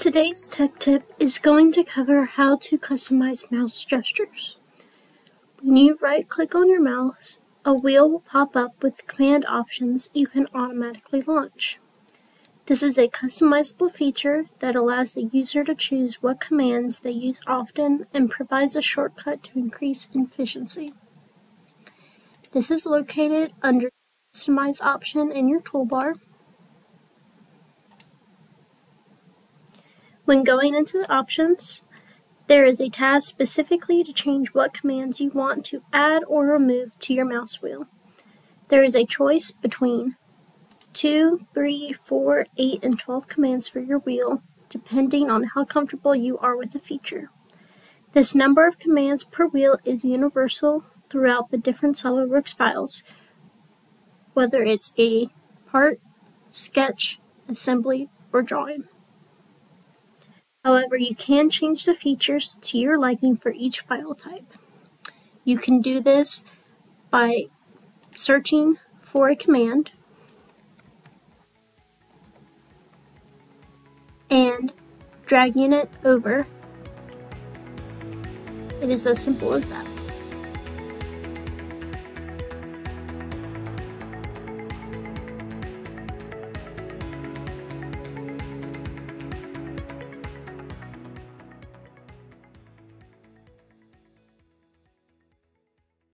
Today's tech tip is going to cover how to customize mouse gestures. When you right click on your mouse, a wheel will pop up with command options you can automatically launch. This is a customizable feature that allows the user to choose what commands they use often and provides a shortcut to increase efficiency. This is located under Customize option in your toolbar. When going into the options, there is a tab specifically to change what commands you want to add or remove to your mouse wheel. There is a choice between 2, 3, 4, 8, and 12 commands for your wheel, depending on how comfortable you are with the feature. This number of commands per wheel is universal throughout the different SOLIDWORKS files, whether it's a part, sketch, assembly, or drawing. However, you can change the features to your liking for each file type. You can do this by searching for a command and dragging it over. It is as simple as that.